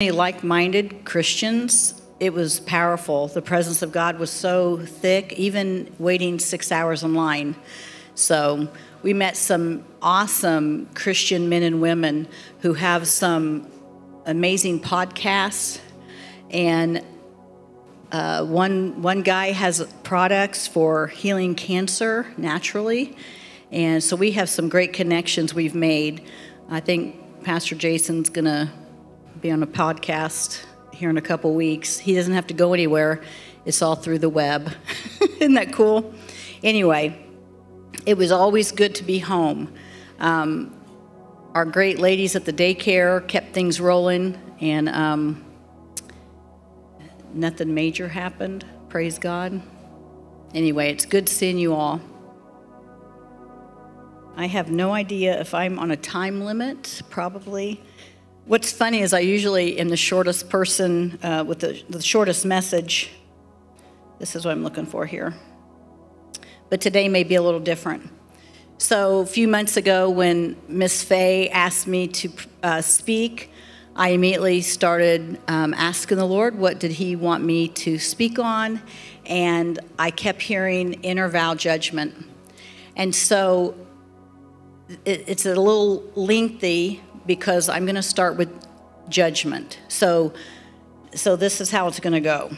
like minded Christians. It was powerful. The presence of God was so thick, even waiting six hours in line. So we met some awesome Christian men and women who have some amazing podcasts. And uh, one, one guy has products for healing cancer naturally. And so we have some great connections we've made. I think Pastor Jason's going to be on a podcast here in a couple weeks. He doesn't have to go anywhere, it's all through the web. Isn't that cool? Anyway, it was always good to be home. Um, our great ladies at the daycare kept things rolling, and um, nothing major happened. Praise God. Anyway, it's good seeing you all. I have no idea if I'm on a time limit, probably. What's funny is I usually am the shortest person uh, with the, the shortest message. This is what I'm looking for here. But today may be a little different. So, a few months ago, when Miss Fay asked me to uh, speak, I immediately started um, asking the Lord what did He want me to speak on, and I kept hearing inner vow judgment. And so, it, it's a little lengthy because I'm going to start with judgment. So, so this is how it's going to go.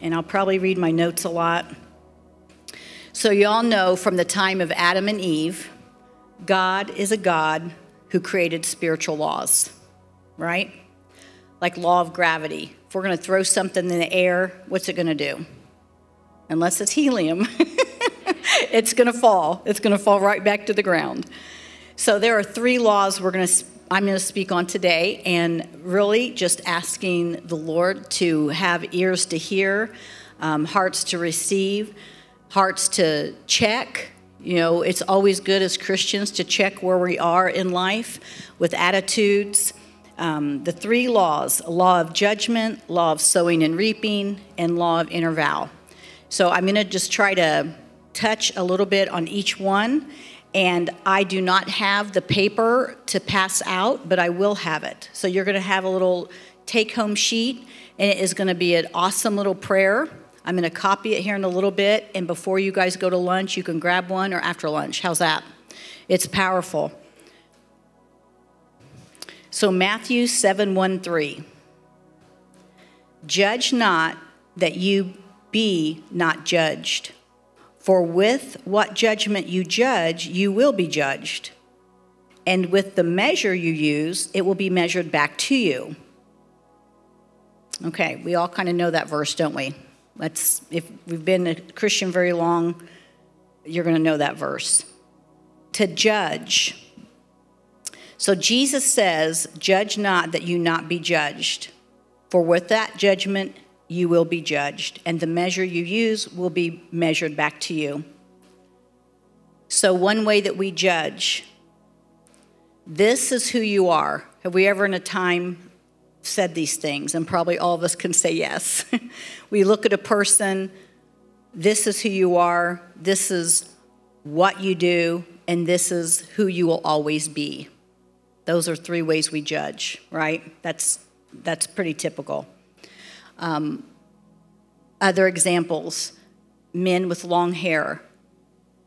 And I'll probably read my notes a lot. So, you all know from the time of Adam and Eve, God is a God who created spiritual laws, right? Like law of gravity. If we're going to throw something in the air, what's it going to do? Unless it's helium, it's going to fall. It's going to fall right back to the ground. So there are three laws we're going to I'm going to speak on today and really just asking the Lord to have ears to hear, um, hearts to receive, hearts to check. You know, it's always good as Christians to check where we are in life with attitudes. Um, the three laws law of judgment, law of sowing and reaping, and law of inner. So I'm going to just try to touch a little bit on each one and I do not have the paper to pass out, but I will have it. So you're going to have a little take home sheet, and it is going to be an awesome little prayer. I'm going to copy it here in a little bit, and before you guys go to lunch, you can grab one or after lunch. How's that? It's powerful. So, Matthew 7 1 3. Judge not that you be not judged. For with what judgment you judge, you will be judged. And with the measure you use, it will be measured back to you. Okay, we all kind of know that verse, don't we? Let's, if we've been a Christian very long, you're going to know that verse. To judge. So Jesus says, Judge not that you not be judged. For with that judgment you will be judged, and the measure you use will be measured back to you. So, one way that we judge this is who you are. Have we ever in a time said these things? And probably all of us can say yes. we look at a person, this is who you are, this is what you do, and this is who you will always be. Those are three ways we judge, right? That's, that's pretty typical. Um, other examples men with long hair,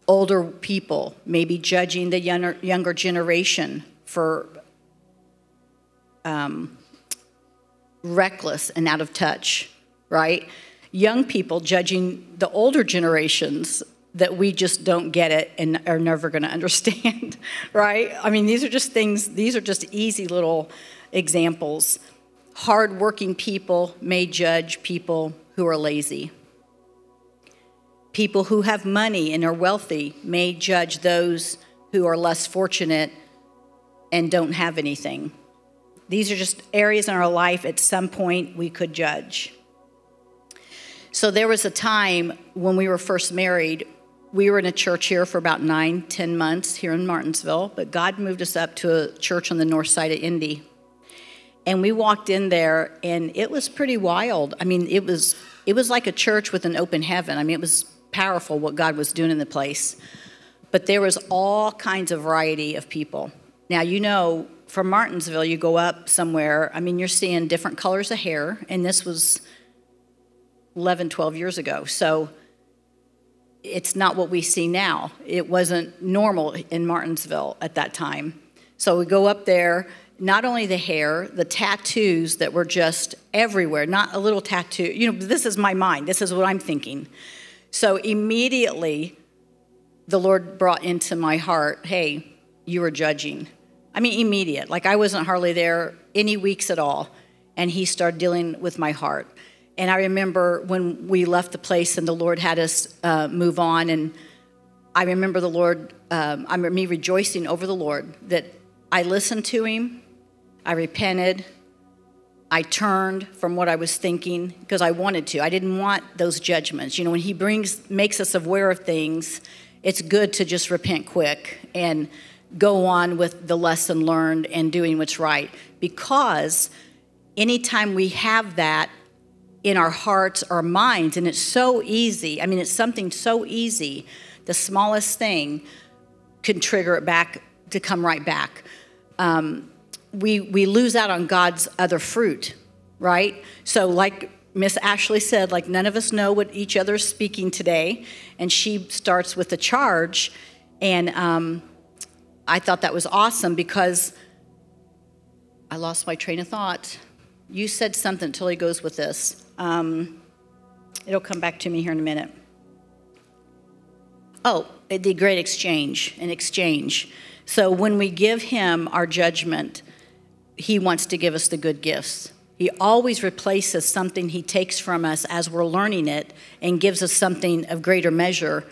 older people, maybe judging the younger, younger generation for um, reckless and out of touch, right? Young people judging the older generations that we just don't get it and are never going to understand, right? I mean, these are just things, these are just easy little examples hardworking people may judge people who are lazy. People who have money and are wealthy may judge those who are less fortunate and don't have anything. These are just areas in our life at some point we could judge. So there was a time when we were first married, we were in a church here for about nine, ten months here in Martinsville, but God moved us up to a church on the north side of Indy. And we walked in there and it was pretty wild. I mean, it was it was like a church with an open heaven. I mean, it was powerful what God was doing in the place. But there was all kinds of variety of people. Now, you know, from Martinsville, you go up somewhere, I mean, you're seeing different colors of hair, and this was 11, 12 years ago. So it's not what we see now. It wasn't normal in Martinsville at that time. So we go up there, not only the hair, the tattoos that were just everywhere, not a little tattoo. You know, this is my mind, this is what I'm thinking. So immediately, the Lord brought into my heart, hey, you are judging. I mean, immediate. Like I wasn't hardly there any weeks at all. And He started dealing with my heart. And I remember when we left the place and the Lord had us uh, move on. And I remember the Lord, um, I remember me rejoicing over the Lord that I listened to Him, I repented, I turned from what I was thinking because I wanted to. I didn't want those judgments. You know, when He brings, makes us aware of things, it's good to just repent quick and go on with the lesson learned and doing what's right because anytime we have that in our hearts or minds, and it's so easy. I mean, it's something so easy. The smallest thing can trigger it back to come right back. Um, we, we lose out on God's other fruit, right? So, like Miss Ashley said, like none of us know what each other's speaking today, and she starts with a charge. And um, I thought that was awesome because I lost my train of thought. You said something he goes with this. Um, it'll come back to me here in a minute. Oh, the great exchange, an exchange. So when we give him our judgment, he wants to give us the good gifts. He always replaces something he takes from us as we're learning it and gives us something of greater measure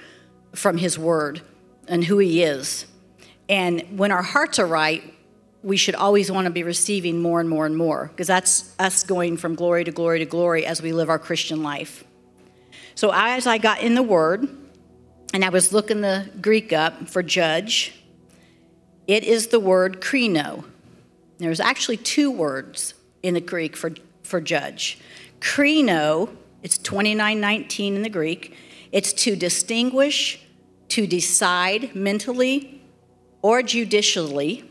from his word and who he is. And when our hearts are right, we should always want to be receiving more and more and more because that's us going from glory to glory to glory as we live our Christian life. So as I got in the Word and I was looking the Greek up for judge, it is the word krino. There's actually two words in the Greek for, for judge. Krino, it's 2919 in the Greek, it's to distinguish, to decide mentally or judicially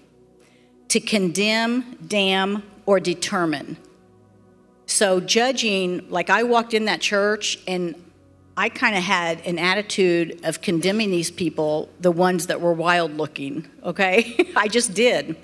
to condemn, damn, or determine. So, judging, like I walked in that church and I kind of had an attitude of condemning these people, the ones that were wild looking, okay? I just did.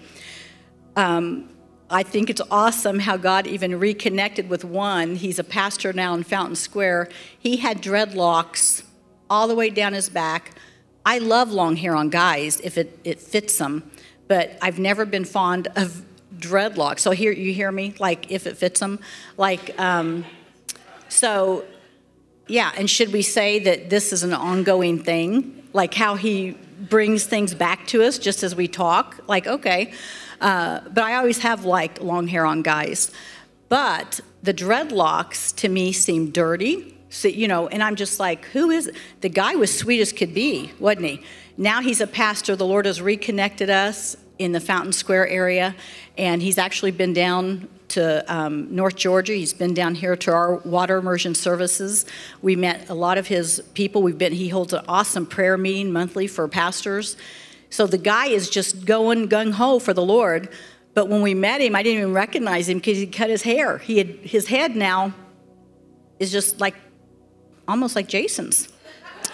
Um, I think it's awesome how God even reconnected with one. He's a pastor now in Fountain Square. He had dreadlocks all the way down his back. I love long hair on guys if it, it fits them but I've never been fond of dreadlocks. So here, you hear me? Like if it fits them, like um, so. Yeah, and should we say that this is an ongoing thing, like how he brings things back to us just as we talk? Like okay, uh, but I always have liked long hair on guys, but the dreadlocks to me seem dirty. So, you know, and I'm just like, who is it? the guy was sweet as could be, wasn't he? Now he's a pastor. The Lord has reconnected us in the Fountain Square area, and he's actually been down to um, North Georgia. He's been down here to our water immersion services. We met a lot of his people. We've been. He holds an awesome prayer meeting monthly for pastors. So the guy is just going gung ho for the Lord. But when we met him, I didn't even recognize him because he cut his hair. He had his head now is just like almost like Jason's.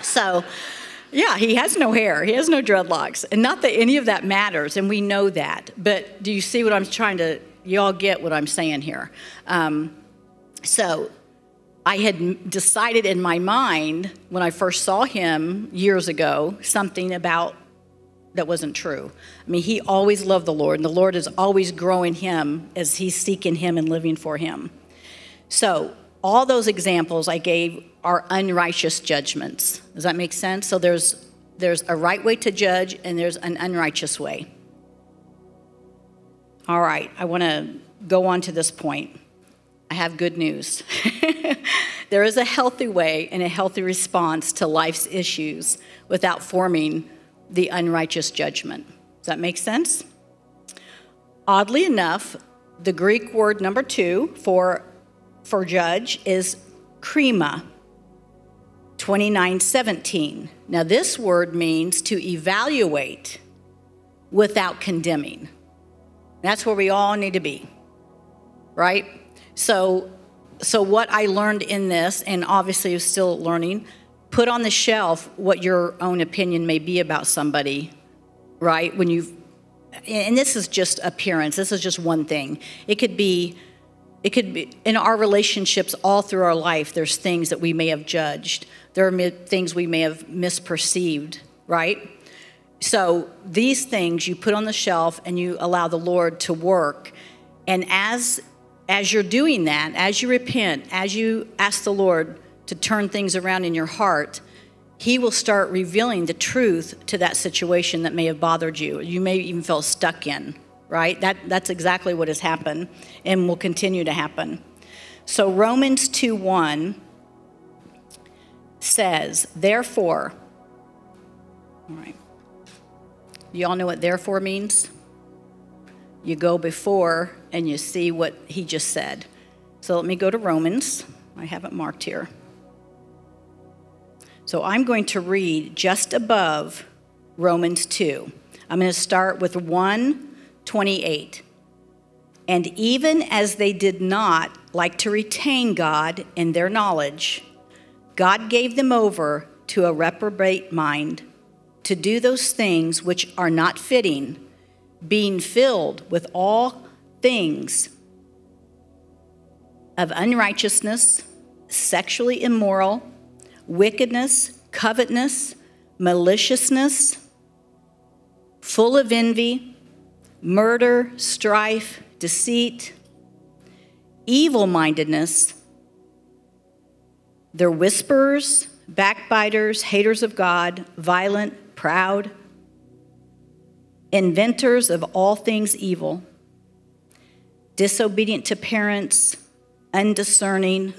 So yeah, he has no hair. He has no dreadlocks. And not that any of that matters, and we know that. But do you see what I'm trying to, you all get what I'm saying here? Um, so I had decided in my mind when I first saw him years ago something about that wasn't true. I mean, he always loved the Lord, and the Lord is always growing him as he's seeking him and living for him. So all those examples I gave are unrighteous judgments. Does that make sense? So there's there's a right way to judge and there's an unrighteous way. All right, I want to go on to this point. I have good news. there is a healthy way and a healthy response to life's issues without forming the unrighteous judgment. Does that make sense? Oddly enough, the Greek word number two for for judge is krima, 2917. Now, this word means to evaluate without condemning. That's where we all need to be, right? So, so what I learned in this, and obviously I'm still learning, put on the shelf what your own opinion may be about somebody, right? When you, and this is just appearance. This is just one thing. It could be, it could be in our relationships all through our life. There's things that we may have judged. There are things we may have misperceived, right? So these things you put on the shelf and you allow the Lord to work. And as as you're doing that, as you repent, as you ask the Lord to turn things around in your heart, he will start revealing the truth to that situation that may have bothered you. You may even feel stuck in, right? That that's exactly what has happened and will continue to happen. So Romans 2 1 says, therefore, all right. You all know what therefore means? You go before and you see what he just said. So let me go to Romans. I have it marked here. So I'm going to read just above Romans 2. I'm going to start with 128. And even as they did not like to retain God in their knowledge, God gave them over to a reprobate mind to do those things which are not fitting, being filled with all things of unrighteousness, sexually immoral, wickedness, covetousness, maliciousness, full of envy, murder, strife, deceit, evil mindedness. They're whisperers, backbiters, haters of God, violent, proud, inventors of all things evil, disobedient to parents, undiscerning,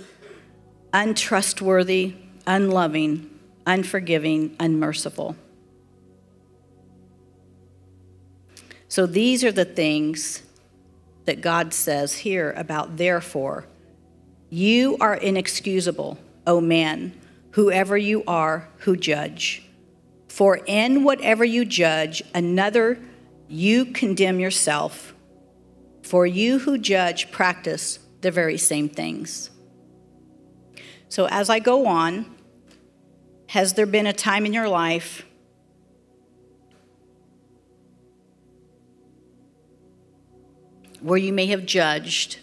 untrustworthy, unloving, unforgiving, unmerciful. So these are the things that God says here about therefore. You are inexcusable, O man, whoever you are who judge. For in whatever you judge another, you condemn yourself. For you who judge practice the very same things. So, as I go on, has there been a time in your life where you may have judged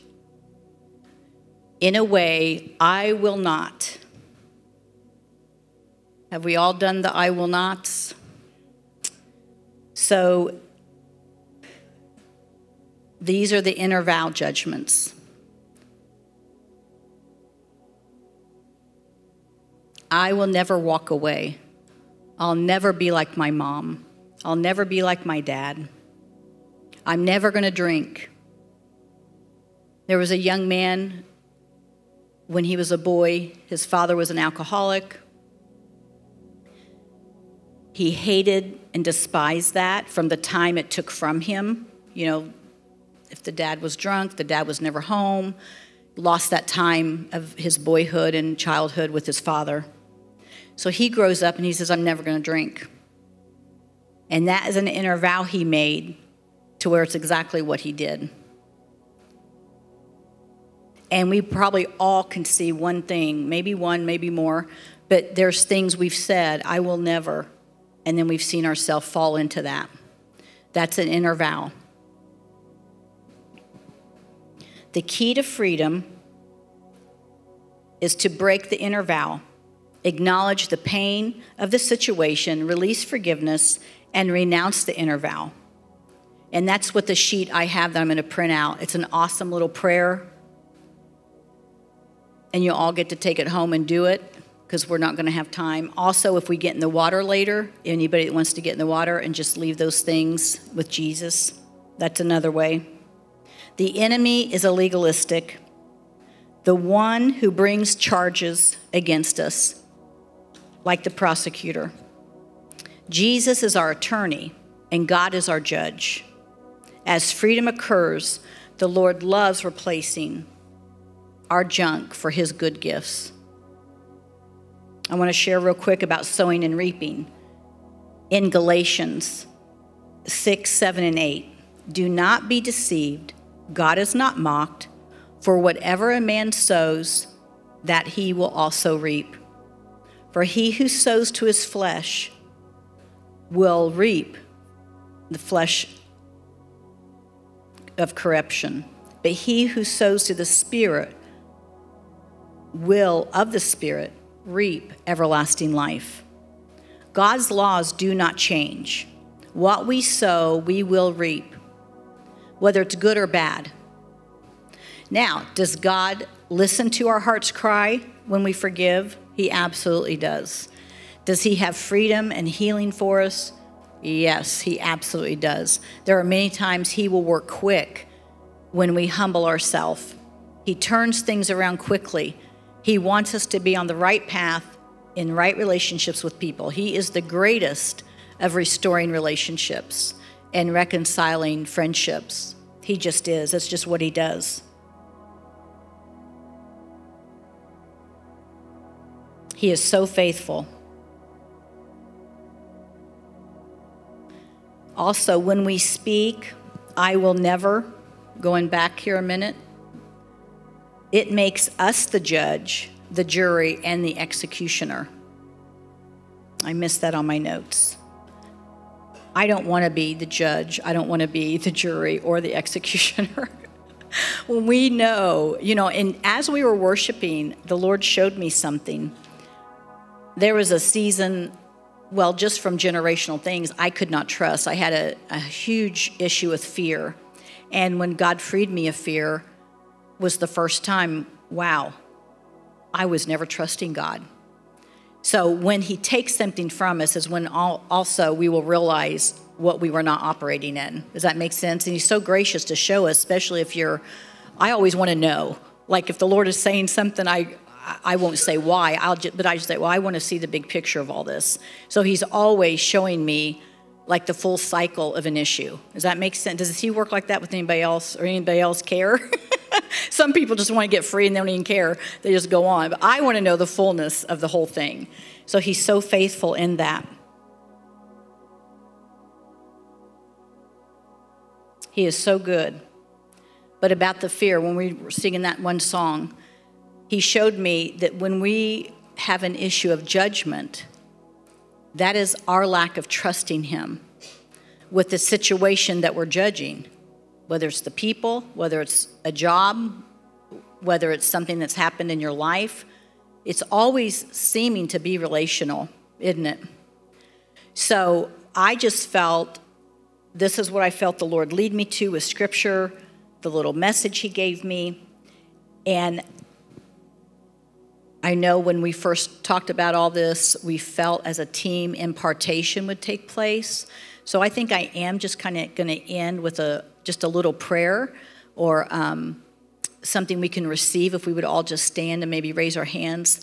in a way I will not? Have we all done the I will nots? So these are the inner vow judgments. I will never walk away. I'll never be like my mom. I'll never be like my dad. I'm never going to drink. There was a young man when he was a boy, his father was an alcoholic. He hated and despised that from the time it took from him. You know, if the dad was drunk, the dad was never home, lost that time of his boyhood and childhood with his father. So he grows up and he says, I'm never going to drink. And that is an inner vow he made to where it's exactly what he did. And we probably all can see one thing, maybe one, maybe more, but there's things we've said, I will never and then we've seen ourselves fall into that. That's an inner vow. The key to freedom is to break the inner vow, acknowledge the pain of the situation, release forgiveness, and renounce the inner vow. And that's what the sheet I have that I'm going to print out. It's an awesome little prayer. And you'll all get to take it home and do it because we're not going to have time. Also, if we get in the water later, anybody that wants to get in the water and just leave those things with Jesus, that's another way. The enemy is a legalistic, the one who brings charges against us, like the prosecutor. Jesus is our attorney, and God is our judge. As freedom occurs, the Lord loves replacing our junk for his good gifts. I want to share real quick about sowing and reaping. In Galatians 6, 7, and 8, Do not be deceived. God is not mocked. For whatever a man sows, that he will also reap. For he who sows to his flesh will reap the flesh of corruption. But he who sows to the Spirit will of the Spirit reap everlasting life. God's laws do not change. What we sow, we will reap, whether it's good or bad. Now, does God listen to our heart's cry when we forgive? He absolutely does. Does He have freedom and healing for us? Yes, He absolutely does. There are many times He will work quick when we humble ourselves. He turns things around quickly. He wants us to be on the right path in right relationships with people. He is the greatest of restoring relationships and reconciling friendships. He just is. That's just what He does. He is so faithful. Also, when we speak, I will never, going back here a minute, it makes us the judge, the jury, and the executioner. I missed that on my notes. I don't want to be the judge. I don't want to be the jury or the executioner. when we know, you know, and as we were worshiping, the Lord showed me something there was a season, well, just from generational things, I could not trust. I had a, a huge issue with fear. And when God freed me of fear, was the first time, wow, I was never trusting God. So when He takes something from us, is when also we will realize what we were not operating in. Does that make sense? And He's so gracious to show us, especially if you're, I always want to know. Like if the Lord is saying something, I, I won't say why, I'll just, but I just say, well, I want to see the big picture of all this. So he's always showing me like the full cycle of an issue. Does that make sense? Does he work like that with anybody else or anybody else care? Some people just want to get free and they don't even care. They just go on. But I want to know the fullness of the whole thing. So he's so faithful in that. He is so good. But about the fear, when we were singing that one song, he showed me that when we have an issue of judgment, that is our lack of trusting Him with the situation that we're judging, whether it's the people, whether it's a job, whether it's something that's happened in your life. It's always seeming to be relational, isn't it? So I just felt this is what I felt the Lord lead me to with scripture, the little message He gave me. And I know when we first talked about all this, we felt as a team impartation would take place. So I think I am just kind of going to end with a just a little prayer or um, something we can receive if we would all just stand and maybe raise our hands.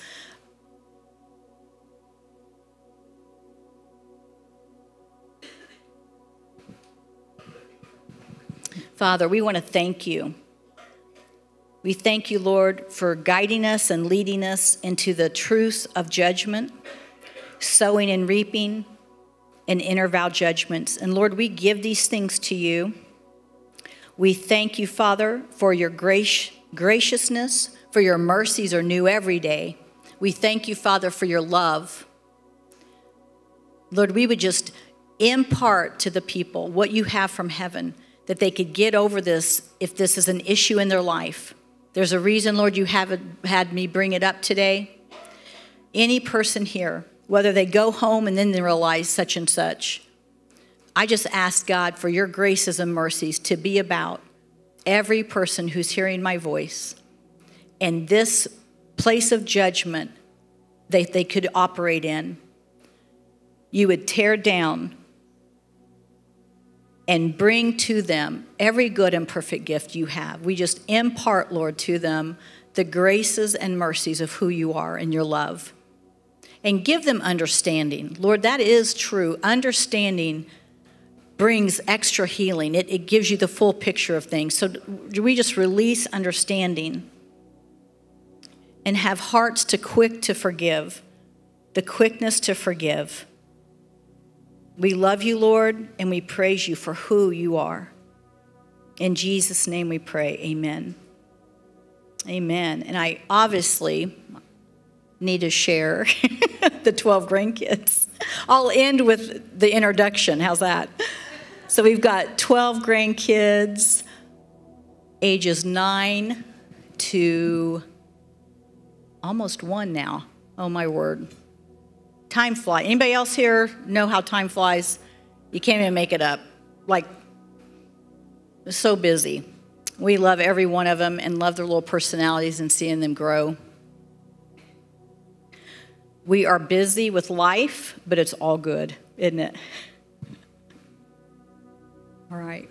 Father, we want to thank you we thank you, Lord, for guiding us and leading us into the truths of judgment, sowing and reaping, and inner vow judgments. And Lord, we give these things to you. We thank you, Father, for your grace, graciousness, for your mercies are new every day. We thank you, Father, for your love. Lord, we would just impart to the people what you have from heaven, that they could get over this if this is an issue in their life. There's a reason, Lord, you haven't had me bring it up today. Any person here, whether they go home and then they realize such and such, I just ask God for your graces and mercies to be about every person who's hearing my voice. And this place of judgment that they could operate in, you would tear down and bring to them every good and perfect gift you have. We just impart, Lord, to them the graces and mercies of who you are and your love. And give them understanding. Lord, that is true. Understanding brings extra healing, it, it gives you the full picture of things. So, do we just release understanding and have hearts to quick to forgive, the quickness to forgive? We love you, Lord, and we praise you for who you are. In Jesus' name we pray. Amen. Amen. And I obviously need to share the 12 grandkids. I'll end with the introduction. How's that? So we've got 12 grandkids, ages 9 to almost 1 now. Oh my word. Time flies. Anybody else here know how time flies? You can't even make it up. Like, so busy. We love every one of them and love their little personalities and seeing them grow. We are busy with life, but it's all good, isn't it? All right.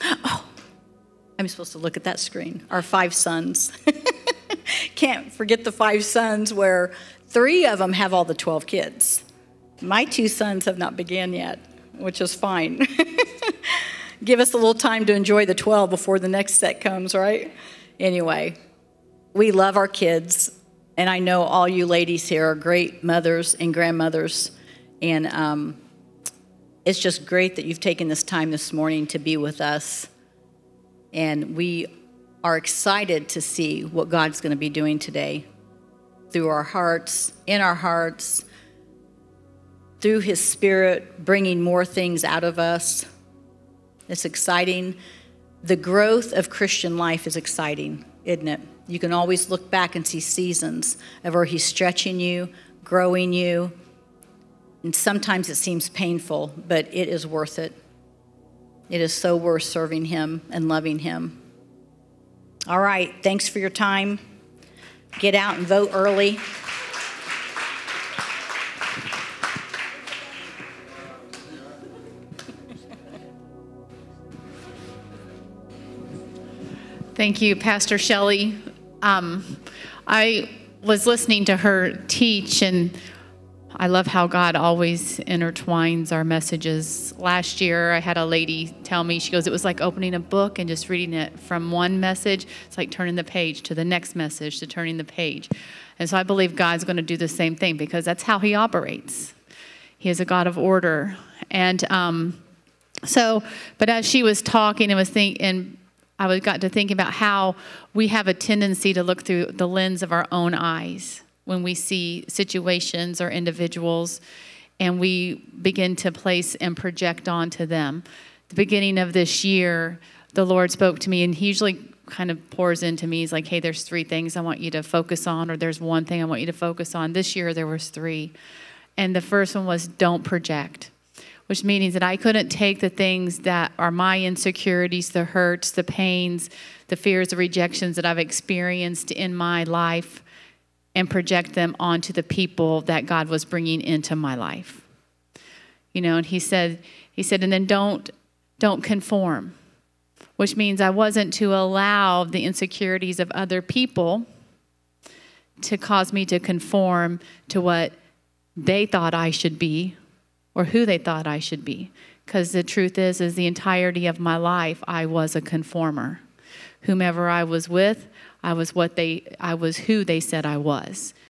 Oh, I'm supposed to look at that screen. Our five sons. Can't forget the five sons where three of them have all the 12 kids. My two sons have not began yet, which is fine. Give us a little time to enjoy the 12 before the next set comes, right? Anyway, we love our kids, and I know all you ladies here are great mothers and grandmothers, and um, it's just great that you've taken this time this morning to be with us. And we are excited to see what God's going to be doing today through our hearts, in our hearts, through His Spirit, bringing more things out of us. It's exciting. The growth of Christian life is exciting, isn't it? You can always look back and see seasons of where He's stretching you, growing you, and sometimes it seems painful, but it is worth it. It is so worth serving Him and loving Him. All right, thanks for your time. Get out and vote early. Thank you, Pastor Shelley. Um, I was listening to her teach, and I love how God always intertwines our messages. Last year, I had a lady tell me, she goes, it was like opening a book and just reading it from one message. It's like turning the page to the next message to turning the page. And so I believe God's going to do the same thing because that's how He operates. He is a God of order. And um, so, but as she was talking and was thinking, and I was got to thinking about how we have a tendency to look through the lens of our own eyes when we see situations or individuals and we begin to place and project onto them. The beginning of this year, the Lord spoke to me, and He usually kind of pours into me. He's like, "Hey, there's three things I want you to focus on, or there's one thing I want you to focus on." This year, there was three, and the first one was don't project which means that I couldn't take the things that are my insecurities, the hurts, the pains, the fears, the rejections that I've experienced in my life, and project them onto the people that God was bringing into my life. You know, and he said, he said, and then don't don't conform, which means I wasn't to allow the insecurities of other people to cause me to conform to what they thought I should be or who they thought I should be. Because the truth is, is the entirety of my life, I was a conformer. Whomever I was with, I was what they, I was who they said I was.